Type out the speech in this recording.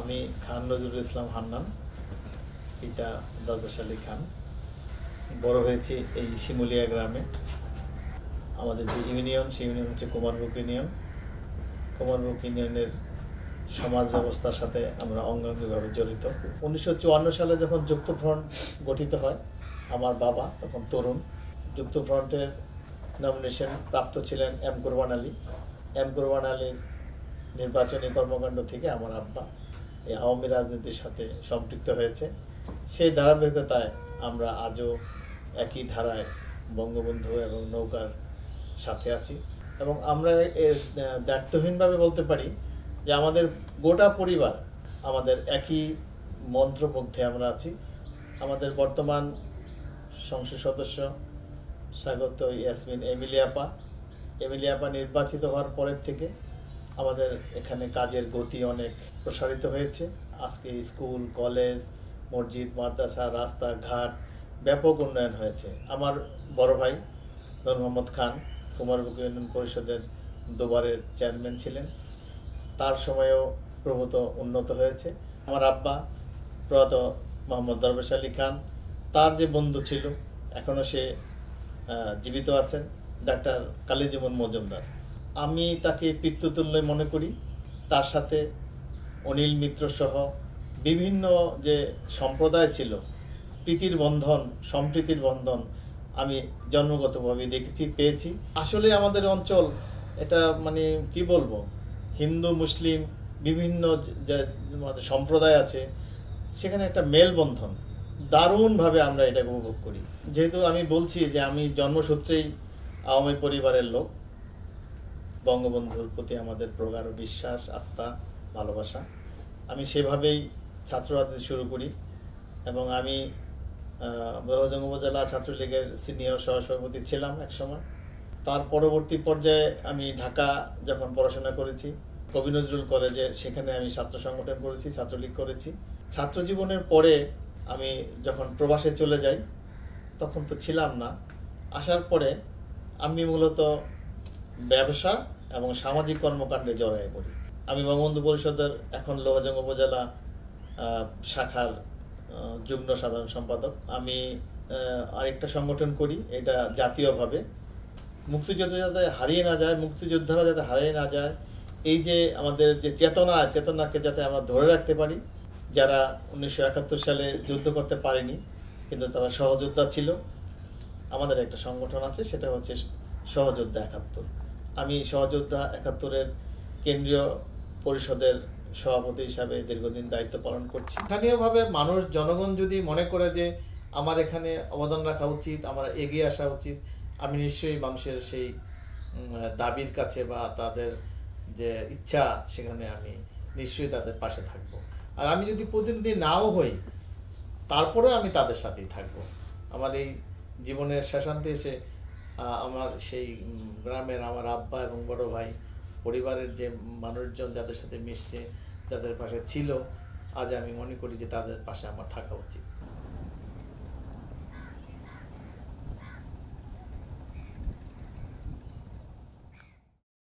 আমি খান নজরুল ইসলাম হান্নান, পিতা দরবেশ আলী খান। বড় হয়েছি এই শিমুলিয়া গ্রামে। আমাদের যে ইউনিয়ন, সেই ইউনিয়ন হচ্ছে কুমারবুক ইউনিয়ন। কুমারবুক ইউনিয়নের সমাজ ব্যবস্থার সাথে আমরা অঙ্গাঙ্গিভাবে জড়িত। উনিশশো চুয়ান্ন সালে যখন যুক্তফ্রন্ট গঠিত হয়, আমার বাবা তখন তরুণ। যুক্তফ্রন্টের নমিনেশন প্রাপ্ত ছিলেন এম কোরবান আলী। এম কোরবান আলীর নির্বাচনী কর্মকাণ্ড থেকে আমার আব্বা এই আওয়ামী রাজনীতির সাথে সম্পৃক্ত হয়েছে। সেই ধারাবাহিকতায় আমরা আজও একই ধারায় বঙ্গবন্ধু এবং নৌকার সাথে আছি। এবং আমরা এর দায়িত্বহীনভাবে বলতে পারি যে আমাদের গোটা পরিবার আমাদের একই মন্ত্রমুগ্ধে আমরা আছি। আমাদের বর্তমান সংসদ সদস্য স্বাগত ইয়াসমিন এমিলিয়াপা। এমিলিয়াপা নির্বাচিত হওয়ার পরের থেকে আমাদের এখানে কাজের গতি অনেক প্রসারিত হয়েছে। আজকে স্কুল, কলেজ, মসজিদ, মাদ্রাসা, রাস্তাঘাট ব্যাপক উন্নয়ন হয়েছে। আমার বড় ভাই নূর মোহাম্মদ খান কুমারবুক ইউনিয়ন পরিষদের দুবারের চেয়ারম্যান ছিলেন। তার সময়েও প্রভূত উন্নত হয়েছে। আমার আব্বা প্রয়াত মোহাম্মদ দরবেশ আলী খান, তার যে বন্ধু ছিল এখনও সে জীবিত আছেন, ডাক্তার কালীজীবন মজুমদার। আমি তাকে পিতৃতুল্য মনে করি। তার সাথে অনিল মিত্র সহ বিভিন্ন যে সম্প্রদায় ছিল, প্রীতির বন্ধন, সম্প্রীতির বন্ধন, আমি জন্মগতভাবে দেখেছি, পেয়েছি। আসলে আমাদের অঞ্চল এটা মানে কি বলব? হিন্দু, মুসলিম বিভিন্ন সম্প্রদায় আছে, সেখানে একটা মেলবন্ধন। দারুণভাবে আমরা এটাকে উপভোগ করি। যেহেতু আমি বলছি যে আমি জন্মসূত্রেই আওয়ামী পরিবারের লোক বঙ্গবন্ধুর প্রতি আমাদের প্রগাঢ় বিশ্বাস, আস্থা, ভালোবাসা। আমি সেভাবেই ছাত্র রাজনীতি শুরু করি এবং আমি বহুজঙ্গ উপজেলা ছাত্রলীগের সিনিয়র সহসভাপতি ছিলাম একসময়। তার পরবর্তী পর্যায়ে আমি ঢাকা যখন পড়াশোনা করেছি, কবি নজরুল কলেজে, সেখানে আমি ছাত্র সংগঠন করেছি, ছাত্রলীগ করেছি। ছাত্র জীবনের পরে আমি যখন প্রবাসে চলে যাই, তখন তো ছিলাম না। আসার পরে আমি মূলত ব্যবসা এবং সামাজিক কর্মকাণ্ডে জড়াই পড়ি। আমি বঙ্গবন্ধু পরিষদের এখন লোহজং উপজেলা শাখার যুগ্ম সাধারণ সম্পাদক। আমি আরেকটা সংগঠন করি, এটা জাতীয়ভাবে। মুক্তিযুদ্ধ যাতে হারিয়ে না যায়, মুক্তিযোদ্ধারা যাতে হারিয়ে না যায়, এই যে আমাদের যে চেতনা, চেতনাকে যাতে আমরা ধরে রাখতে পারি, যারা উনিশশো একাত্তর সালে যুদ্ধ করতে পারেনি, কিন্তু তারা সহযোদ্ধা ছিল, আমাদের একটা সংগঠন আছে, সেটা হচ্ছে সহযোদ্ধা একাত্তর। আমি সহযোদ্ধা একাত্তরের কেন্দ্রীয় পরিষদের সভাপতি হিসাবে দীর্ঘদিন দায়িত্ব পালন করছি। স্থানীয়ভাবে মানুষ, জনগণ যদি মনে করে যে আমার এখানে অবদান রাখা উচিত, আমার এগিয়ে আসা উচিত, আমি নিশ্চয়ই মানুষের সেই দাবির কাছে বা তাদের যে ইচ্ছা সেখানে আমি নিশ্চয়ই তাদের পাশে থাকব। আর আমি যদি প্রতিনিধি নাও হই, তারপরেও আমি তাদের সাথেই থাকব। আমার এই জীবনের শেষান্তে এসে আমার সেই গ্রামের আমার আব্বা এবং বড় ভাই, পরিবারের যে মানুষজন যাদের সাথে মিশছে, যাদের পাশে ছিল, আজ আমি মনে করি যে তাদের পাশে আমার থাকা উচিত।